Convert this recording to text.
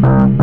Bye.